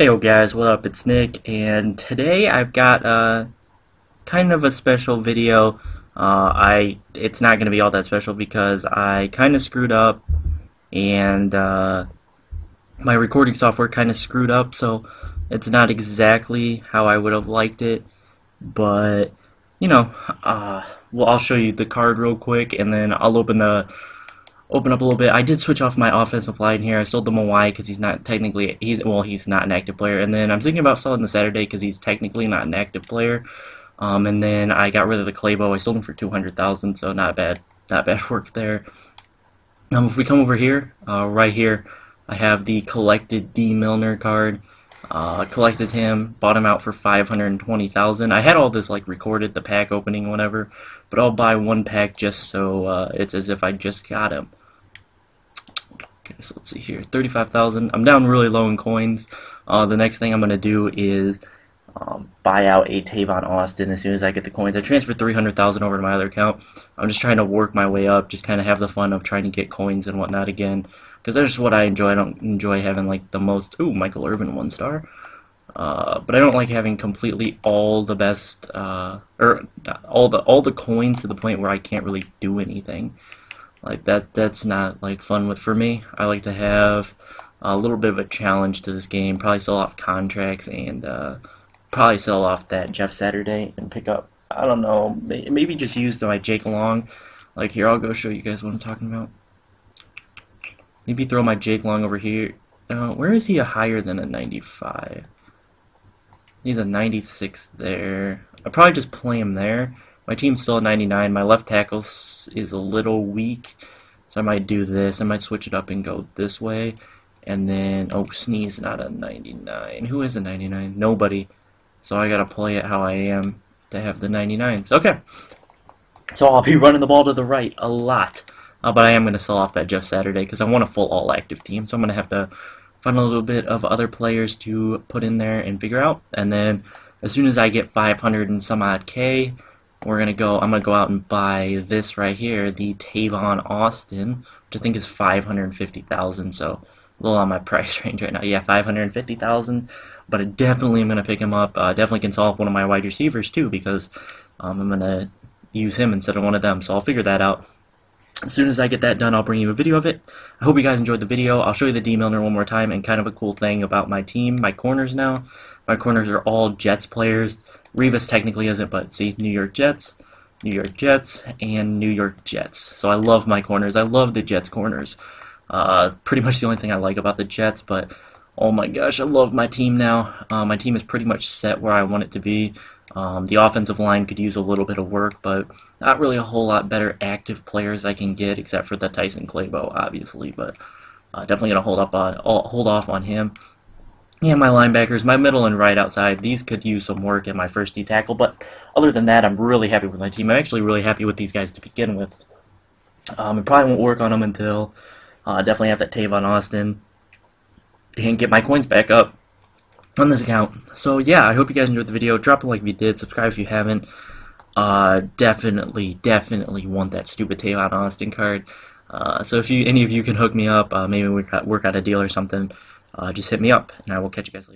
Hey guys, what up? It's Nick, and today I've got a kind of a special video. Uh, I It's not going to be all that special because I kind of screwed up, and uh, my recording software kind of screwed up, so it's not exactly how I would have liked it, but, you know, uh, well, I'll show you the card real quick, and then I'll open the open up a little bit. I did switch off my offensive line here. I sold the Mawae because he's not technically he's well he's not an active player, and then I'm thinking about selling the Saturday because he's technically not an active player. Um, and then I got rid of the Clabo. I sold him for two hundred thousand, so not bad, not bad work there. Um, if we come over here, uh, right here, I have the collected Dee Milliner card. Uh, collected him, bought him out for 520000 I had all this like recorded, the pack opening, whatever, but I'll buy one pack just so uh, it's as if I just got him. So let's see here, 35,000. I'm down really low in coins. Uh, the next thing I'm going to do is um, buy out a Tavon Austin as soon as I get the coins. I transferred 300,000 over to my other account. I'm just trying to work my way up, just kind of have the fun of trying to get coins and whatnot again. Because that's just what I enjoy. I don't enjoy having like the most, ooh, Michael Irvin one star. Uh, but I don't like having completely all the best, uh, or all the all the coins to the point where I can't really do anything. Like that that's not like fun with for me. I like to have a little bit of a challenge to this game. Probably sell off contracts and uh, probably sell off that Jeff Saturday and pick up. I don't know. Maybe just use my Jake Long. Like here, I'll go show you guys what I'm talking about. Maybe throw my Jake Long over here. Uh, where is he a higher than a 95? He's a 96 there. I'll probably just play him there. My team's still at 99. My left tackle is a little weak, so I might do this. I might switch it up and go this way. And then, oh, Snee's not a 99. Who is a 99? Nobody. So I gotta play it how I am to have the 99s. Okay. So I'll be running the ball to the right a lot. Uh, but I am going to sell off that Jeff Saturday because I want a full all-active team. So I'm going to have to find a little bit of other players to put in there and figure out. And then as soon as I get 500 and some odd K, we're gonna go. I'm gonna go out and buy this right here, the Tavon Austin, which I think is 550,000. So a little on my price range right now. Yeah, 550,000. But I definitely am gonna pick him up. Uh, definitely can solve one of my wide receivers too because um, I'm gonna use him instead of one of them. So I'll figure that out. As soon as I get that done, I'll bring you a video of it. I hope you guys enjoyed the video. I'll show you the Dee Milliner one more time and kind of a cool thing about my team, my corners now. My corners are all Jets players. Revis technically isn't, but see, New York Jets, New York Jets, and New York Jets. So I love my corners. I love the Jets corners. Uh, pretty much the only thing I like about the Jets, but oh my gosh, I love my team now. Uh, my team is pretty much set where I want it to be. Um, the offensive line could use a little bit of work, but not really a whole lot better active players I can get, except for the Tyson Clabo, obviously. But uh, definitely gonna hold up on hold off on him. Yeah, my linebackers, my middle and right outside, these could use some work in my first D tackle. But other than that, I'm really happy with my team. I'm actually really happy with these guys to begin with. Um, I probably won't work on them until uh, definitely have that Tavon Austin and get my coins back up on this account. So yeah, I hope you guys enjoyed the video. Drop a like if you did. Subscribe if you haven't. Uh, definitely, definitely want that stupid Tavon Austin card. Uh, so if you any of you can hook me up, uh, maybe we work out a deal or something, uh, Uh, just hit me up, and I will catch you guys later.